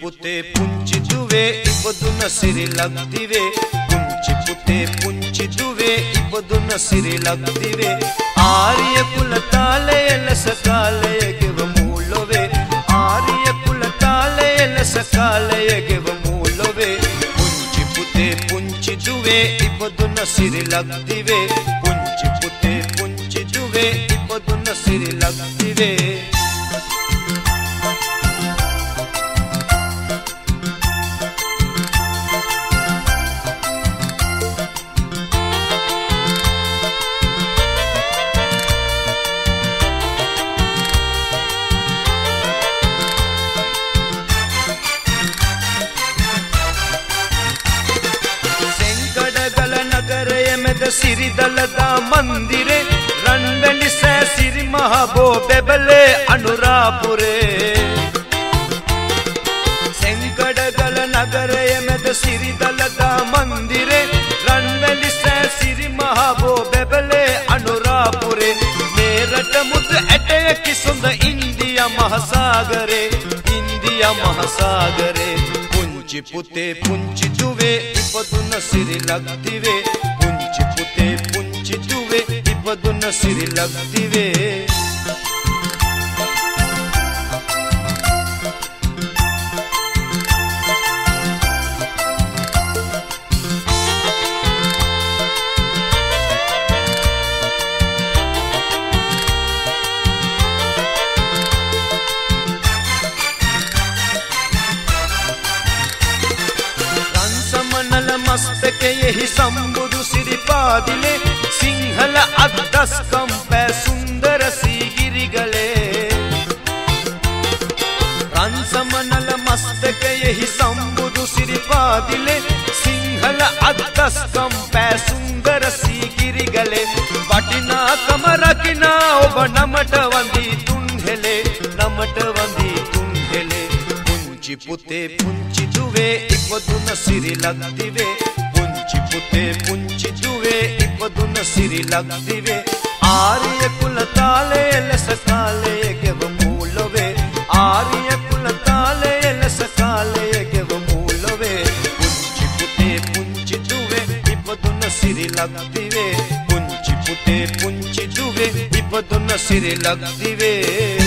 පුතේ පුංචි දුවේ ඉපදුන සිරි ලක්දිවේ. පුංචි පුතේ පුංචි දුවේ ඉපදුන සිරි ලක්දිවේ. ආර්ය කුල තාලය ලෙස කාලය ගෙවමු ලොවේ ආර්ය කුල තාලය ලෙස කාලය ගෙවමු ලොවේ පුංචි පුතේ පුංචි දුවේ ඉපදුන සිරි ලක්දිවේ. පුංචි පුතේ පුංචි දුවේ ඉපදුන සිරි ලක්දිවේ. මැද සිරිදලදා මන්දිරේ රන්වැලි සෑ සිරි මහබෝ බෙබලේ අනුරාපුරේ. සෙංකඩගල නගරය මැද සිරිදලදා මන්දිරේ රන්වැලි සෑ සිරි මහබෝ බෙබලේ අනුරාපුරේ. මේරට මුද ඇටයකි සොඳ ඉන්දිය මහසාගරේ ඉන්දිය මහසාගරේ. පුංචි පුතේ පුංචි දුවේ ඉපදුන සිරි ලක්දිවේ. පුතේ පුංචි දුවේ ඉපදුන සිරි ලක්දිවේ. සිරිපාදිලේ සිංහල අද්දස්කම් පෑ සුන්දර සීගිරිගලේ වටිනාකම රකිනා ඔබ නමට වඳී තුන්හෙලේ නමට වඳී තුන්හෙලේ පුංචි පුතේ පුංචි දුවේ ඉපදුන සිරි ලක්දිවේ පුංචි පුතේ පුංචි දුවේ ඉපදුන සිරි ලක්දිවේ ආර්ය කුල තාලයේ ලෙස කාලයේ ගෙවමු ලොවේ ආර්ය ඉපදුන සිරි ලක්දිවේ පුංචි පුතේ පුංචි දුවේ ඉපදුන සිරි ලක්දිවේ